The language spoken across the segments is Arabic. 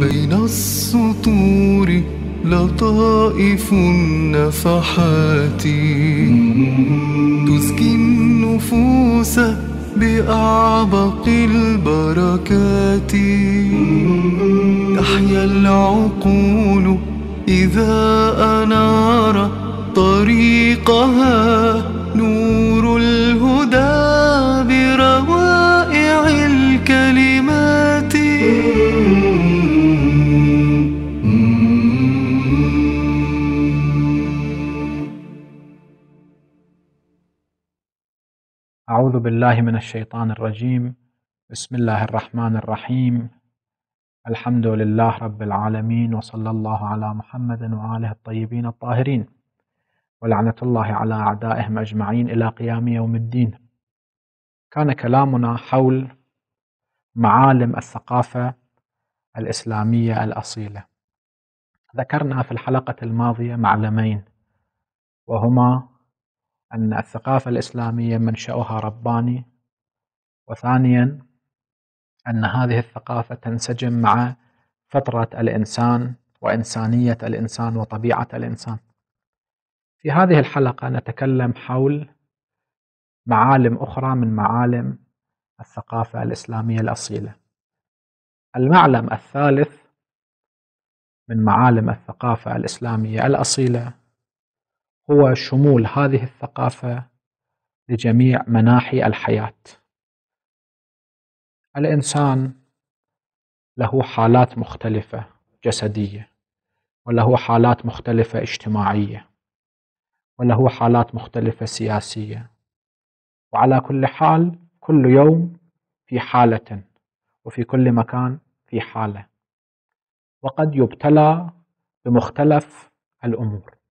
بين السطور لطائف النفحات تزكي النفوس بأعبق البركات تحيا العقول إذا أنار طريقها أعوذ بالله من الشيطان الرجيم. بسم الله الرحمن الرحيم. الحمد لله رب العالمين وصلى الله على محمد وآله الطيبين الطاهرين. ولعنة الله على أعدائهم أجمعين إلى قيام يوم الدين. كان كلامنا حول معالم الثقافة الإسلامية الأصيلة. ذكرنا في الحلقة الماضية معلمين وهما أن الثقافة الإسلامية منشأها رباني وثانيا أن هذه الثقافة تنسجم مع فطرة الإنسان وإنسانية الإنسان وطبيعة الإنسان. في هذه الحلقة نتكلم حول معالم أخرى من معالم الثقافة الإسلامية الأصيلة. المعلم الثالث من معالم الثقافة الإسلامية الأصيلة هو شمول هذه الثقافة لجميع مناحي الحياة. الإنسان له حالات مختلفة جسدية وله حالات مختلفة اجتماعية وله حالات مختلفة سياسية. وعلى كل حال كل يوم في حالة وفي كل مكان في حالة. وقد يبتلى بمختلف الأمور.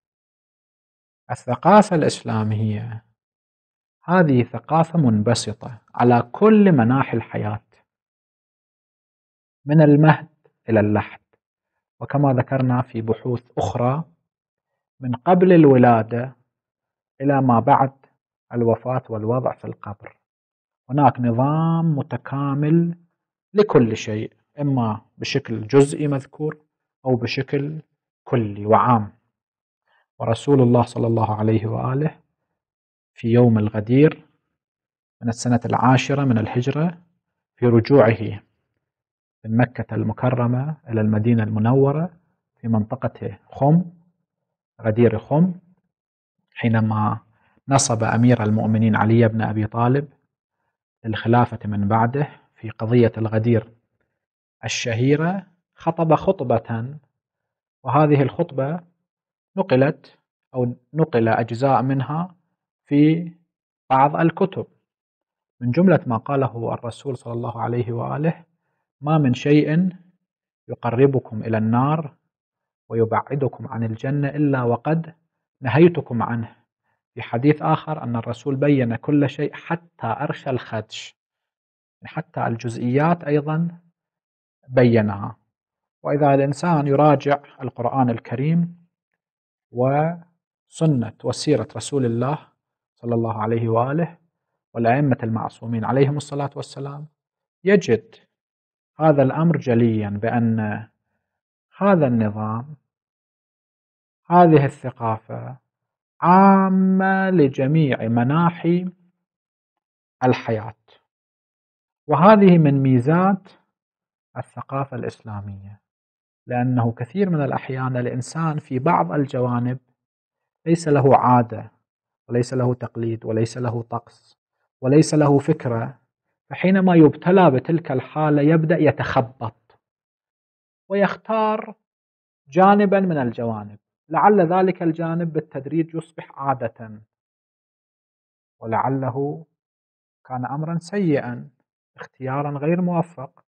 الثقافة الإسلامية هذه ثقافة منبسطة على كل مناحي الحياة من المهد إلى اللحد. وكما ذكرنا في بحوث أخرى من قبل الولادة إلى ما بعد الوفاة والوضع في القبر. هناك نظام متكامل لكل شيء إما بشكل جزئي مذكور أو بشكل كلي وعام. ورسول الله صلى الله عليه وآله في يوم الغدير من السنة العاشرة من الهجرة في رجوعه من مكة المكرمة إلى المدينة المنورة في منطقة خم غدير خم حينما نصب أمير المؤمنين علي بن أبي طالب للخلافة من بعده في قضية الغدير الشهيرة خطب خطبة وهذه الخطبة نقلت أو نقل أجزاء منها في بعض الكتب. من جملة ما قاله الرسول صلى الله عليه وآله ما من شيء يقربكم إلى النار ويبعدكم عن الجنة إلا وقد نهيتكم عنه. في حديث آخر أن الرسول بين كل شيء حتى أرش الخدش. حتى الجزئيات أيضا بينها. وإذا الإنسان يراجع القرآن الكريم وسنة وسيرة رسول الله صلى الله عليه وآله والأئمة المعصومين عليهم الصلاة والسلام. يجد هذا الأمر جليا بأن هذا النظام هذه الثقافة عامة لجميع مناحي الحياة وهذه من ميزات الثقافة الإسلامية. لأنه كثير من الأحيان الإنسان في بعض الجوانب ليس له عادة وليس له تقليد وليس له طقس وليس له فكرة فحينما يبتلى بتلك الحالة يبدأ يتخبط ويختار جانبا من الجوانب. لعل ذلك الجانب بالتدريج يصبح عادة. ولعله كان أمرا سيئا اختيارا غير موفق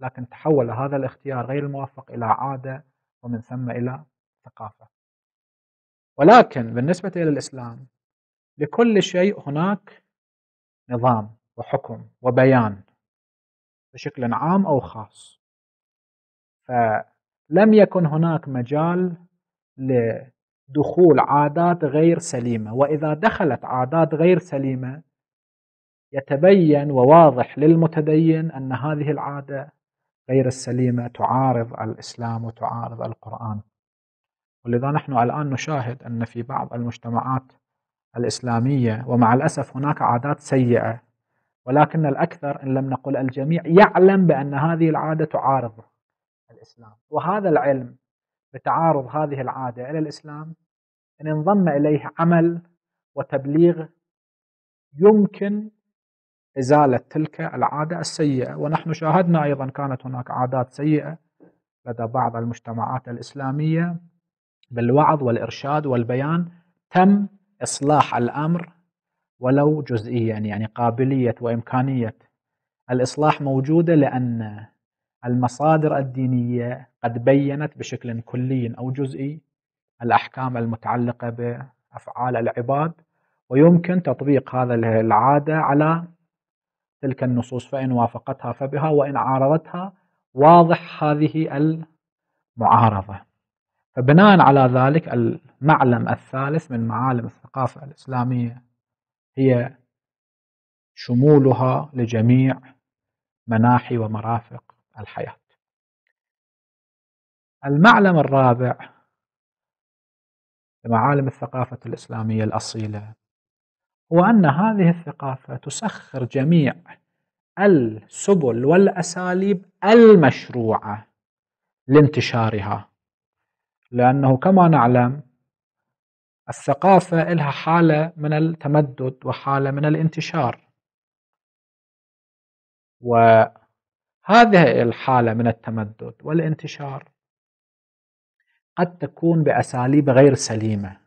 لكن تحول هذا الاختيار غير الموفق إلى عادة ومن ثم إلى ثقافة. ولكن بالنسبة إلى الإسلام لكل شيء هناك نظام وحكم وبيان بشكل عام أو خاص. فلم يكن هناك مجال لدخول عادات غير سليمة. وإذا دخلت عادات غير سليمة يتبين وواضح للمتدين أن هذه العادة غير السليمة تعارض الإسلام وتعارض القرآن. ولذا نحن الآن نشاهد أن في بعض المجتمعات الإسلامية ومع الأسف هناك عادات سيئة ولكن الأكثر إن لم نقل الجميع يعلم بأن هذه العادة تعارض الإسلام. وهذا العلم بتعارض هذه العادة إلى الإسلام إن انضم إليه عمل وتبليغ يمكن إزالة تلك العادة السيئة. ونحن شاهدنا أيضا كانت هناك عادات سيئة لدى بعض المجتمعات الإسلامية. بالوعظ والإرشاد والبيان تم إصلاح الأمر ولو جزئيا يعني قابلية وإمكانية الإصلاح موجودة لأن المصادر الدينية قد بينت بشكل كلي أو جزئي الأحكام المتعلقة بأفعال العباد. ويمكن تطبيق هذا العادة على تلك النصوص فإن وافقتها فبها وإن عارضتها واضح هذه المعارضة. فبناء على ذلك المعلم الثالث من معالم الثقافة الإسلامية هي شمولها لجميع مناحي ومرافق الحياة. المعلم الرابع لمعالم الثقافة الإسلامية الأصيلة هو أن هذه الثقافة تسخر جميع السبل والأساليب المشروعة لانتشارها. لأنه كما نعلم الثقافة لها حالة من التمدد وحالة من الانتشار. وهذه الحالة من التمدد والانتشار قد تكون بأساليب غير سليمة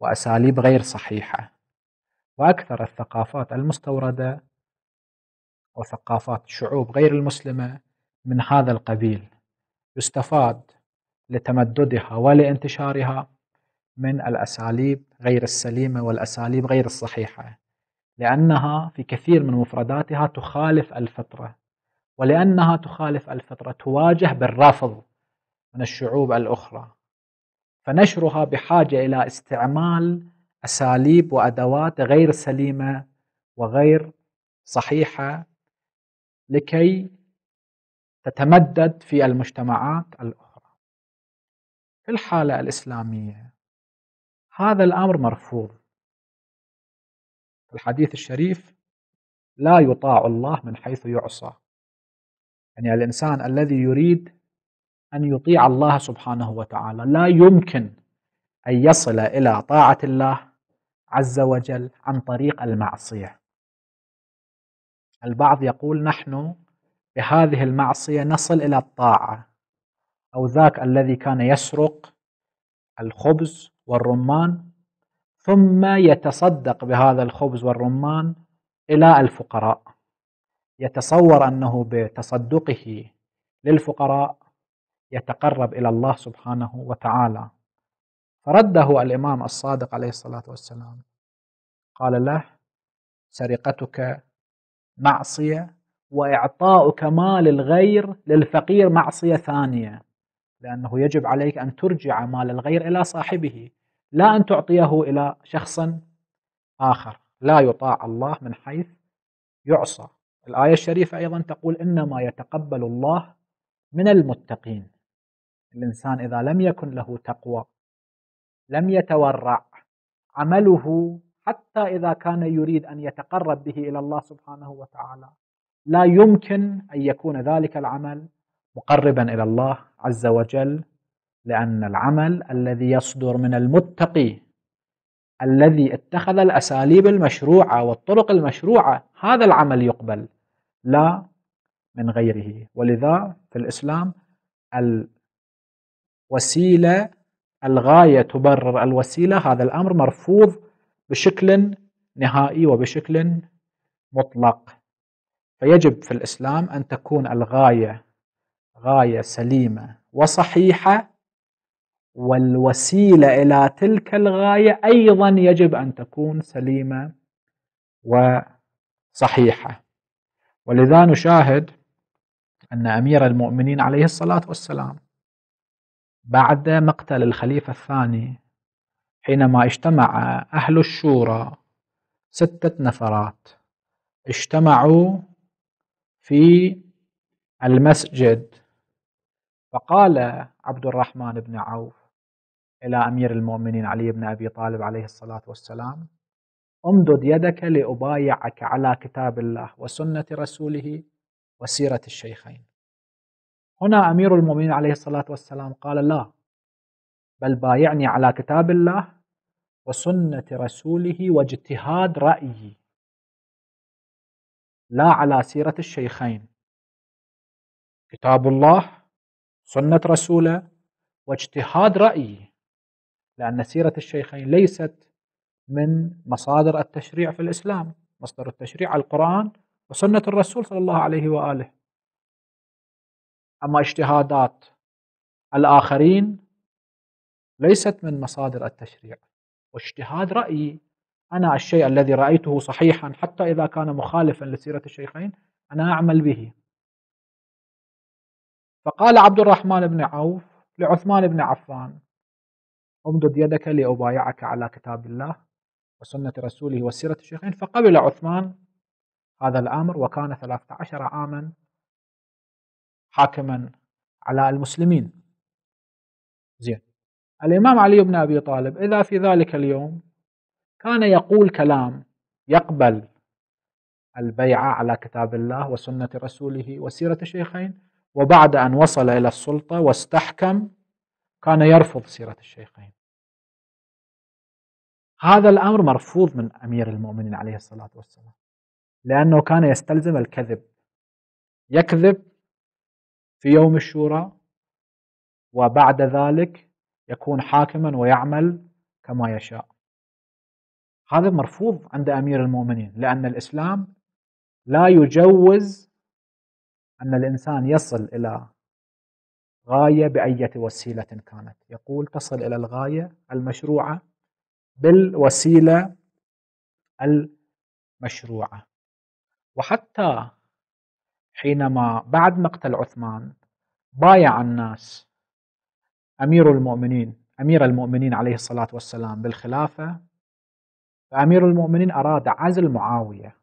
وأساليب غير صحيحة. وأكثر الثقافات المستوردة وثقافات الشعوب غير المسلمة من هذا القبيل. يستفاد لتمددها ولانتشارها من الأساليب غير السليمة والأساليب غير الصحيحة لأنها في كثير من مفرداتها تخالف الفطرة ولأنها تخالف الفطرة تواجه بالرفض من الشعوب الأخرى. فنشرها بحاجة إلى استعمال أساليب وأدوات غير سليمة وغير صحيحة لكي تتمدد في المجتمعات الأخرى. في الحالة الإسلامية هذا الأمر مرفوض. في الحديث الشريف لا يطاع الله من حيث يعصى. يعني الإنسان الذي يريد أن يطيع الله سبحانه وتعالى لا يمكن أن يصل إلى طاعة الله عز وجل عن طريق المعصية. البعض يقول نحن بهذه المعصية نصل إلى الطاعة أو ذاك الذي كان يسرق الخبز والرمان ثم يتصدق بهذا الخبز والرمان إلى الفقراء. يتصور أنه بتصدقه للفقراء يتقرب إلى الله سبحانه وتعالى. فرده الإمام الصادق عليه الصلاة والسلام. قال له سرقتك معصية وإعطاؤك مال الغير للفقير معصية ثانية لأنه يجب عليك أن ترجع مال الغير إلى صاحبه لا أن تعطيه إلى شخص آخر. لا يطاع الله من حيث يعصى. الآية الشريفة أيضا تقول إنما يتقبل الله من المتقين. الإنسان إذا لم يكن له تقوى لم يتورع. عمله حتى إذا كان يريد أن يتقرب به إلى الله سبحانه وتعالى. لا يمكن أن يكون ذلك العمل مقربا إلى الله عز وجل لأن العمل الذي يصدر من المتقي الذي اتخذ الأساليب المشروعة والطرق المشروعة هذا العمل يقبل. لا من غيره. ولذا في الإسلام الوسيلة الغاية تبرر الوسيلة هذا الأمر مرفوض بشكل نهائي وبشكل مطلق. فيجب في الإسلام أن تكون الغاية غاية سليمة وصحيحة والوسيلة إلى تلك الغاية أيضا يجب أن تكون سليمة وصحيحة. ولذا نشاهد أن أمير المؤمنين عليه الصلاة والسلام بعد مقتل الخليفة الثاني حينما اجتمع أهل الشورى ستة نفرات اجتمعوا في المسجد. فقال عبد الرحمن بن عوف إلى أمير المؤمنين علي بن أبي طالب عليه الصلاة والسلام امدد يدك لأبايعك على كتاب الله وسنة رسوله وسيرة الشيخين. هنا أمير المؤمنين عليه الصلاة والسلام قال لا بل بايعني على كتاب الله وسنة رسوله واجتهاد رأيي. لا على سيرة الشيخين. كتاب الله سنة رسوله واجتهاد رأيي لأن سيرة الشيخين ليست من مصادر التشريع في الإسلام مصدر التشريع القرآن وسنة الرسول صلى الله عليه وآله. أما اجتهادات الآخرين ليست من مصادر التشريع. واجتهاد رأيي أنا الشيء الذي رأيته صحيحا حتى إذا كان مخالفا لسيرة الشيخين أنا أعمل به. فقال عبد الرحمن بن عوف لعثمان بن عفان امدد يدك لأبايعك على كتاب الله وسنة رسوله وسيرة الشيخين. فقبل عثمان هذا الأمر وكان 13 عاما حاكما على المسلمين. زين. الإمام علي بن أبي طالب إذا في ذلك اليوم كان يقول كلام يقبل البيعة على كتاب الله وسنة رسوله وسيرة الشيخين وبعد أن وصل إلى السلطة واستحكم كان يرفض سيرة الشيخين. هذا الأمر مرفوض من أمير المؤمنين عليه الصلاة والسلام لأنه كان يستلزم الكذب. يكذب في يوم الشورى وبعد ذلك يكون حاكما ويعمل كما يشاء. هذا مرفوض عند أمير المؤمنين لأن الإسلام لا يجوز أن الإنسان يصل إلى غاية بأية وسيلة كانت. يقول تصل إلى الغاية المشروعة بالوسيلة المشروعة. وحتى حينما بعد مقتل عثمان بايع الناس أمير المؤمنين أمير المؤمنين عليه الصلاة والسلام بالخلافة فأمير المؤمنين أراد عزل معاوية.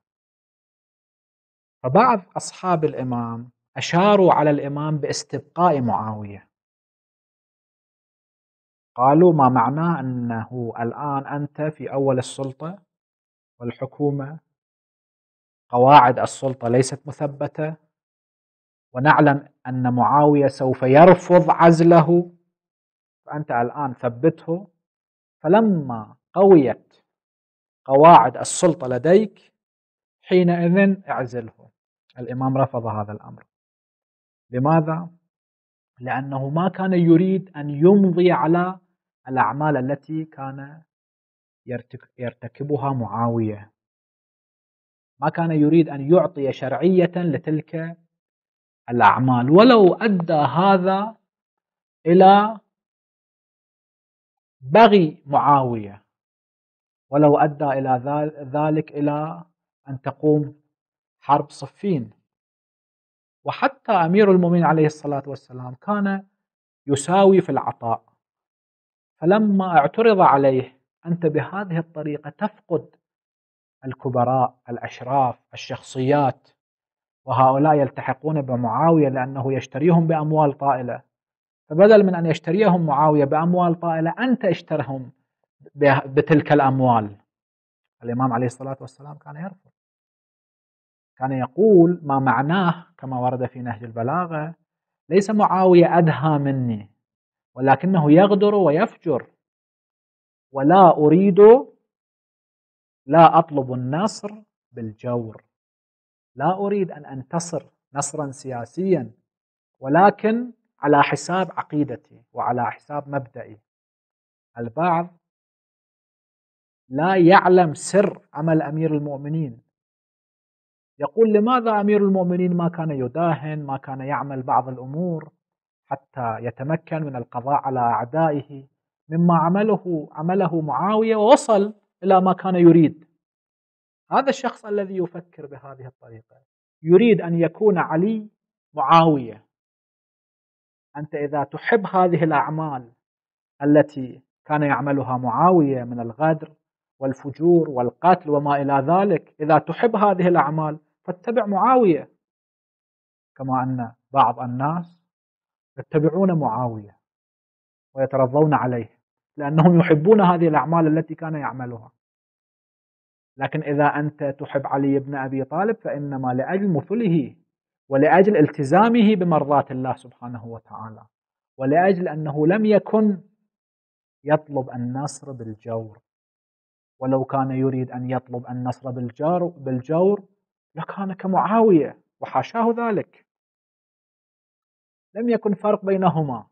فبعض أصحاب الإمام أشاروا على الإمام باستبقاء معاوية. قالوا ما معناه أنه الآن أنت في أول السلطة والحكومة؟ قواعد السلطة ليست مثبتة. ونعلم أن معاوية سوف يرفض عزله. فأنت الآن ثبته. فلما قويت قواعد السلطة لديك حينئذ اعزله. الإمام رفض هذا الأمر. لماذا؟ لأنه ما كان يريد أن يمضي على الأعمال التي كان يرتكبها معاوية. ما كان يريد أن يعطي شرعية لتلك الأعمال. ولو أدى هذا إلى بغي معاوية. ولو أدى إلى ذلك إلى أن تقوم حرب صفين. وحتى أمير المؤمنين عليه الصلاة والسلام كان يساوي في العطاء. فلما اعترض عليه أنت بهذه الطريقة تفقد الكبراء الأشراف الشخصيات. وهؤلاء يلتحقون بمعاوية لأنه يشتريهم بأموال طائلة. فبدل من أن يشتريهم معاوية بأموال طائلة أنت اشترهم بتلك الأموال. الإمام عليه الصلاة والسلام كان يرفض. كان يقول ما معناه كما ورد في نهج البلاغة ليس معاوية أدهى مني ولكنه يغدر ويفجر ولا أريد لا أطلب النصر بالجور. لا أريد أن أنتصر نصرا سياسيا ولكن على حساب عقيدتي وعلى حساب مبدئي. البعض لا يعلم سر عمل أمير المؤمنين. يقول لماذا أمير المؤمنين ما كان يداهن ما كان يعمل بعض الأمور حتى يتمكن من القضاء على أعدائه مما عمله عمله معاوية ووصل إلى ما كان يريد. هذا الشخص الذي يفكر بهذه الطريقة. يريد أن يكون علي معاوية. أنت إذا تحب هذه الأعمال التي كان يعملها معاوية من الغدر والفجور والقتل وما إلى ذلك إذا تحب هذه الأعمال فاتبع معاوية. كما أن بعض الناس يتبعون معاوية ويترضون عليه. لأنهم يحبون هذه الأعمال التي كان يعملها. لكن إذا أنت تحب علي بن أبي طالب فإنما لأجل مثله ولأجل التزامه بمرضاة الله سبحانه وتعالى ولأجل أنه لم يكن يطلب النصر بالجور. ولو كان يريد أن يطلب النصر بالجار بالجور لكان كمعاوية وحاشاه ذلك. لم يكن فرق بينهما.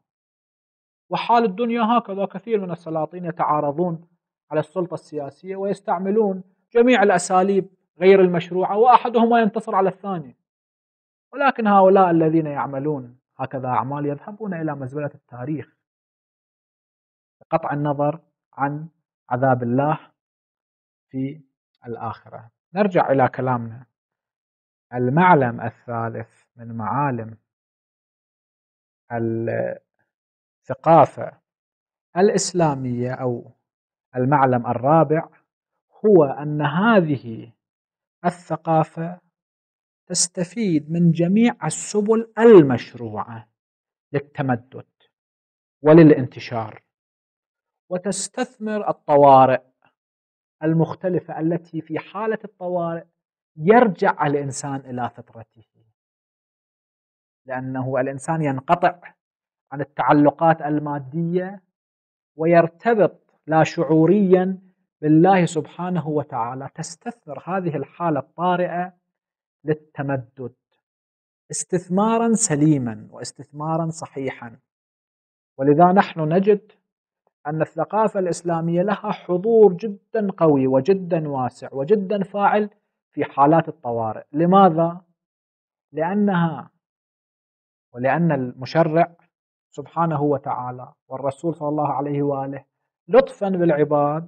وحال الدنيا هكذا كثير من السلاطين يتعارضون على السلطة السياسية ويستعملون جميع الأساليب غير المشروعة وأحدهما ينتصر على الثاني. ولكن هؤلاء الذين يعملون هكذا أعمال يذهبون إلى مزبلة التاريخ بقطع النظر عن عذاب الله في الآخرة. نرجع إلى كلامنا. المعلم الثالث من معالم الثقافة الإسلامية أو المعلم الرابع هو أن هذه الثقافة تستفيد من جميع السبل المشروعة للتمدد وللانتشار وتستثمر الطوارئ المختلفة التي في حالة الطوارئ يرجع الإنسان إلى فطرته. لأنه الإنسان ينقطع عن التعلقات المادية ويرتبط لا شعوريا بالله سبحانه وتعالى. تستثمر هذه الحالة الطارئة للتمدد. استثمارا سليما واستثمارا صحيحا. ولذا نحن نجد أن الثقافة الإسلامية لها حضور جدا قوي وجدا واسع وجدا فاعل في حالات الطوارئ. لماذا؟ لأنها ولأن المشرع سبحانه وتعالى. والرسول صلى الله عليه وآله لطفا بالعباد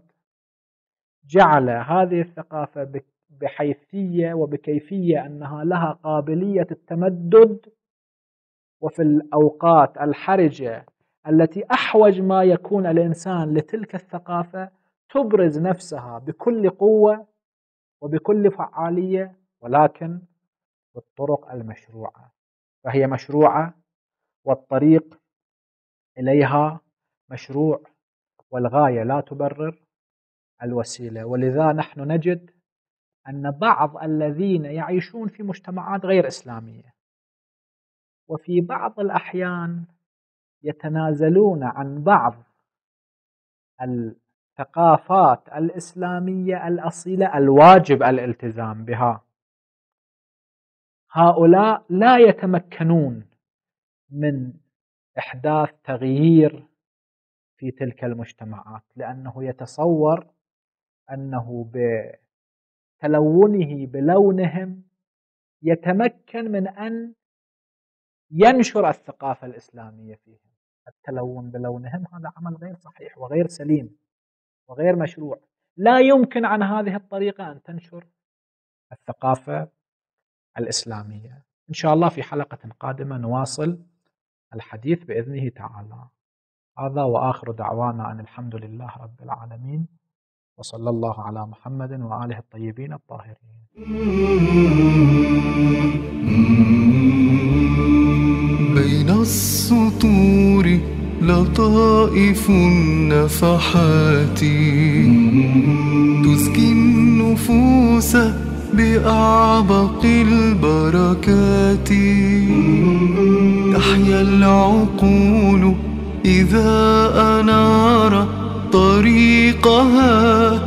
جعل هذه الثقافة بحيثية وبكيفية أنها لها قابلية التمدد وفي الأوقات الحرجة التي أحوج ما يكون الإنسان لتلك الثقافة تبرز نفسها بكل قوة وبكل فعالية ولكن بالطرق المشروعة. فهي مشروعة والطريق إليها مشروع والغاية لا تبرر الوسيلة. ولذا نحن نجد أن بعض الذين يعيشون في مجتمعات غير إسلامية وفي بعض الأحيان يتنازلون عن بعض الثقافات الإسلامية الأصيلة الواجب الالتزام بها. هؤلاء لا يتمكنون من إحداث تغيير في تلك المجتمعات لأنه يتصور أنه بتلونه بلونهم يتمكن من أن ينشر الثقافة الإسلامية فيهم. التلون بلونهم هذا عمل غير صحيح وغير سليم وغير مشروع. لا يمكن عن هذه الطريقة أن تنشر الثقافة الإسلامية. إن شاء الله في حلقة قادمة نواصل الحديث بإذنه تعالى. هذا وآخر دعوانا أن الحمد لله رب العالمين وصلى الله على محمد وآله الطيبين الطاهرين. بين السطور لطائف النفحات. تزكي النفوس بأعبق البركات. تحيا العقول إذا أنار طريقها.